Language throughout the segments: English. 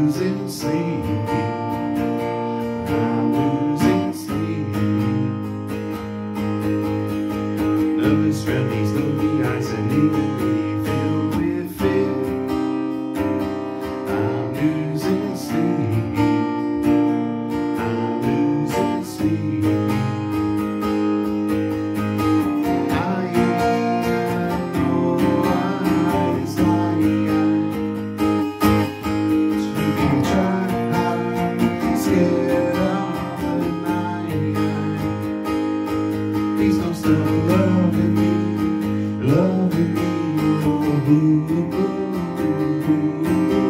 losing sleep. I'm losing sleep. Nervous from these lonely eyes and Please don't stop loving me, loving me. Oh, ooh, ooh, ooh,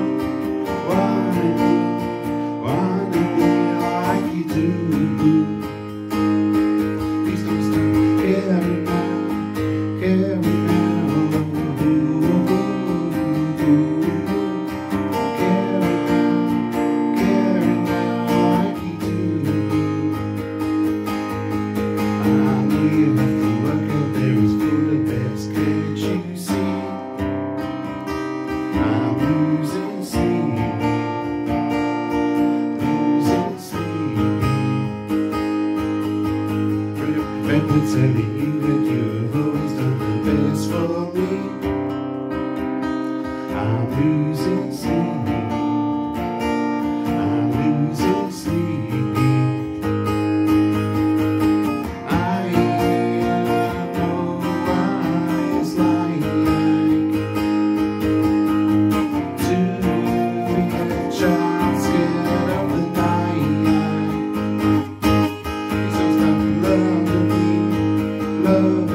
We have to work and there is food and beds, can't you see? I'm losing sleep, losing sleep. Evening, you love.